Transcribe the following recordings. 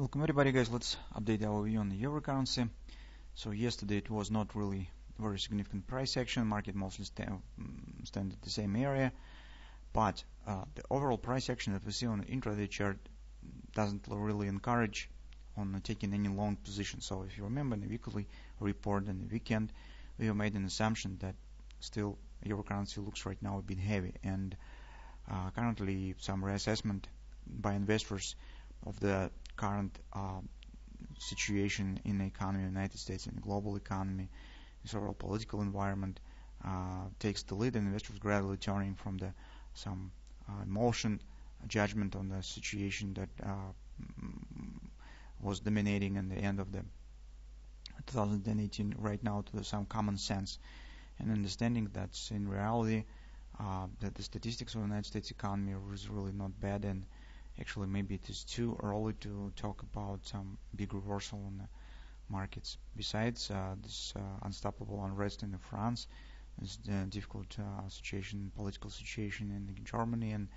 Welcome everybody guys, let's update our view on the euro currency. So yesterday it was not really very significant price action, market mostly stand, stand at the same area, but uh, the overall price action that we see on the intraday chart doesn't really encourage on taking any long position. So if you remember in the weekly report and the weekend, we made an assumption that still euro currency looks right now a bit heavy and uh, currently some reassessment by investors of the current uh, situation in the economy in the United States and the global economy, the overall political environment uh, takes the lead and investors gradually turning from the some uh, emotion judgment on the situation that uh, was dominating in the end of the 2018 right now to some common sense. And understanding that in reality uh, that the statistics of the United States economy is really not bad and Actually, maybe it is too early to talk about some big reversal in the markets. Besides uh, this uh, unstoppable unrest in France, this uh, difficult uh, situation, political situation in Germany, and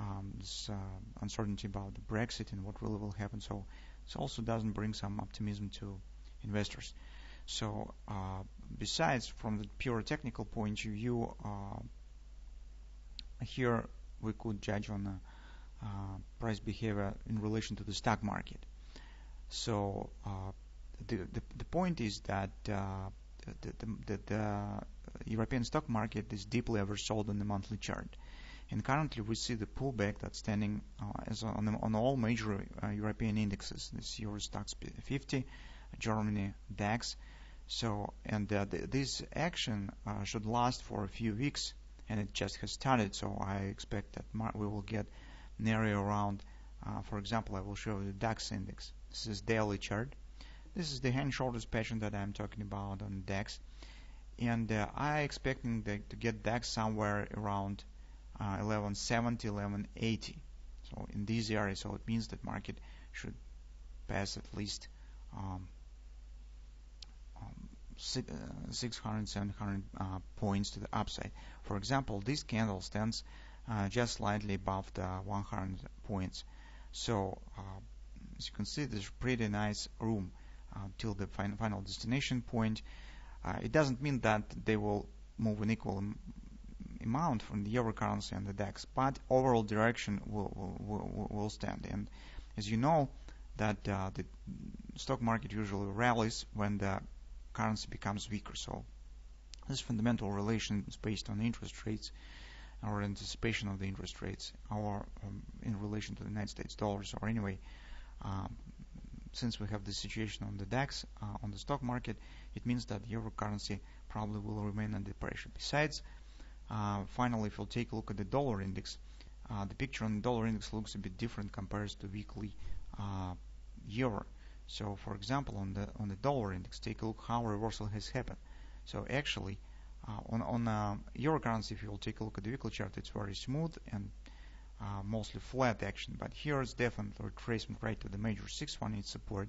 um, this uh, uncertainty about the Brexit and what really will happen. So this also doesn't bring some optimism to investors. So uh, besides, from the pure technical point of view, here we could judge on uh, price behavior in relation to the stock market. So uh, the, the, the point is that uh, the, the, the, European stock market is deeply oversold on the monthly chart. And currently we see the pullback that's standing uh, as on, on all major uh, European indexes. This Euro Stoxx 50, Germany DAX. So, and uh, this action should last for a few weeks, and it just has started. So I expect that we will get an area around, uh, for example, I will show you the DAX index. This is daily chart. This is the hand shoulders pattern that I'm talking about on DAX. And uh, I expecting the, to get DAX somewhere around uh, 1170, 1180. So in these areas, so it means that market should pass at least um, um, 600, 700 uh, points to the upside. For example, this candle stands uh, just slightly above the 100 points. So uh, as you can see, there's pretty nice room uh, till the fin final destination point. it doesn't mean that they will move an equal amount from the euro currency and the DAX, but overall direction will, will, will stand. And as you know, that uh, the stock market usually rallies when the currency becomes weaker. So this fundamental relation is based on interest rates our anticipation of the interest rates or um, in relation to the United States dollars or anyway um, since we have this situation on the DAX uh, on the stock market it means that the euro currency probably will remain under pressure. Besides uh, finally if we'll take a look at the dollar index uh, the picture on the dollar index looks a bit different compared to weekly uh, euro. So for example on the on the dollar index take a look how reversal has happened. So actually on on uh, euro currency, if you will take a look at the weekly chart, it's very smooth and uh, mostly flat action. But here it's definitely retracement right to the major 618 support.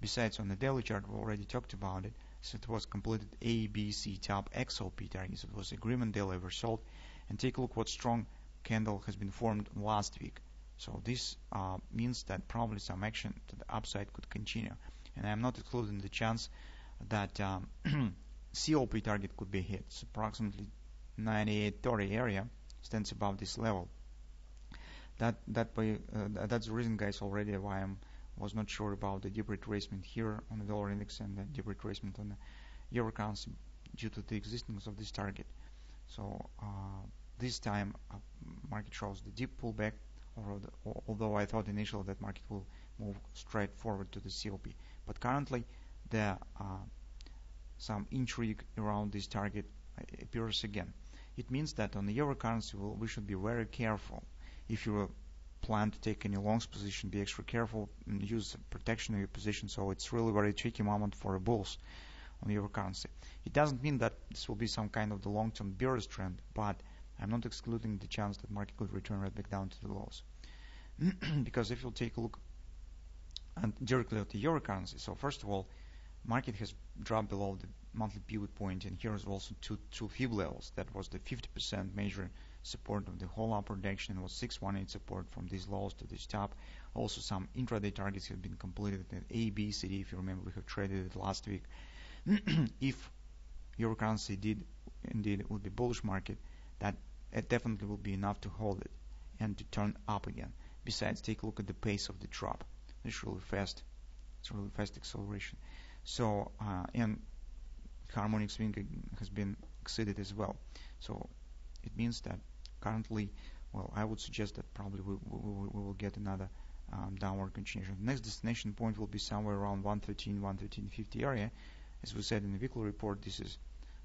Besides, on the daily chart, we already talked about it. So it was completed A, B, C top XOP targets. It was agreement daily oversold. And take a look what strong candle has been formed last week. So this uh, means that probably some action to the upside could continue. And I'm not excluding the chance that um, COP target could be hit. It's approximately 98.30 area stands above this level. That that by, uh, that's the reason, guys, already why I was not sure about the deep retracement here on the dollar index and the deep retracement on the euro currency due to the existence of this target. So uh, this time uh, market shows the deep pullback, although I thought initially that market will move straight forward to the COP. But currently the uh, some intrigue around this target appears again. It means that on the euro currency, well, we should be very careful. If you plan to take any longs position, be extra careful and use protection of your position. So it's really very tricky moment for a bulls on euro currency. It doesn't mean that this will be some kind of the long-term bearish trend, but I'm not excluding the chance that market could return right back down to the lows. because if you'll take a look and directly at the euro currency, so first of all, market has dropped below the monthly pivot point, and here is also two two fib levels. That was the 50% major support of the whole upper direction was 618 support from these lows to this top. Also, some intraday targets have been completed at A, B, C, D. If you remember, we have traded it last week. if euro currency did indeed it would be bullish market, that it definitely will be enough to hold it and to turn up again. Besides, take a look at the pace of the drop. It's really fast. It's really fast acceleration. So, uh, and harmonic swing has been exceeded as well. So it means that currently, well, I would suggest that probably we, we, we will get another um, downward continuation. The next destination point will be somewhere around 113, 113.50 area. As we said in the weekly report, this is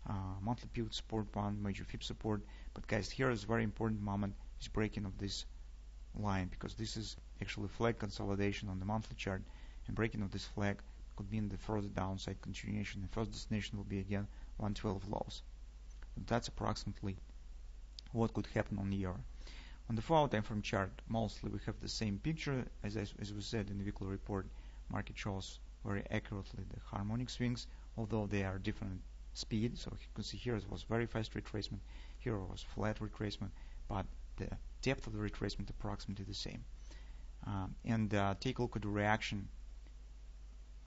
uh, monthly pivot support one, major fib support. But guys, here is very important moment is breaking of this line because this is actually flag consolidation on the monthly chart and breaking of this flag could mean the further downside continuation. The first destination will be again 112 lows. That's approximately what could happen on the euro. On the 4 time frame chart, mostly we have the same picture as, as, as we said in the weekly report. Market shows very accurately the harmonic swings, although they are different speed. So you can see here it was very fast retracement, here was flat retracement, but the depth of the retracement approximately the same. Um, and uh, take a look at the reaction,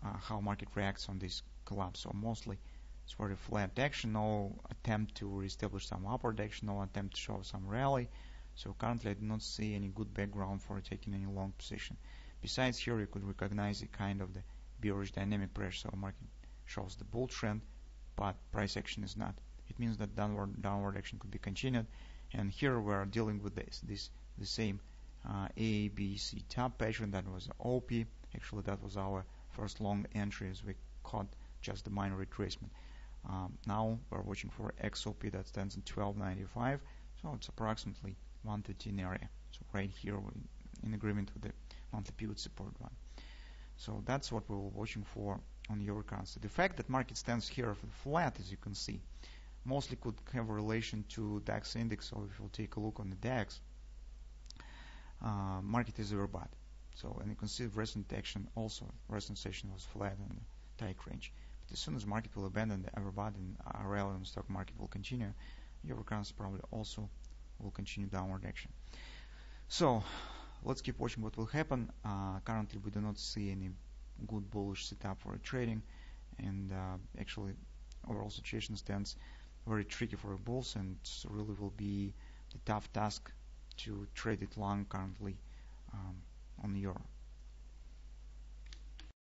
uh, how market reacts on this collapse. So mostly it's very flat action, no attempt to reestablish some upward action, no attempt to show some rally. So currently I do not see any good background for taking any long position. Besides here you could recognize the kind of the bearish dynamic pressure, so market shows the bull trend, but price action is not. It means that downward downward action could be continued, and here we are dealing with this this the same uh, A, B, C top pattern that was OP. Actually, that was our first long entry as we caught just the minor retracement. Um, now we're watching for XOP that stands in 1295, so it's approximately 113 area. So right here in agreement with the monthly pivot support one. So that's what we were watching for on euro currency. The fact that market stands here flat, as you can see, mostly could have a relation to DAX index. So if we'll take a look on the DAX, uh, market is overbought. So and you can see recent action also recent session was flat the tight range But as soon as market will abandon the overbought and rally on stock market will continue, euro currency probably also will continue downward action. So let's keep watching what will happen. Uh, currently, we do not see any good bullish setup for trading, and uh, actually, overall situation stands very tricky for bulls, and really will be the tough task to trade it long currently um, on euro.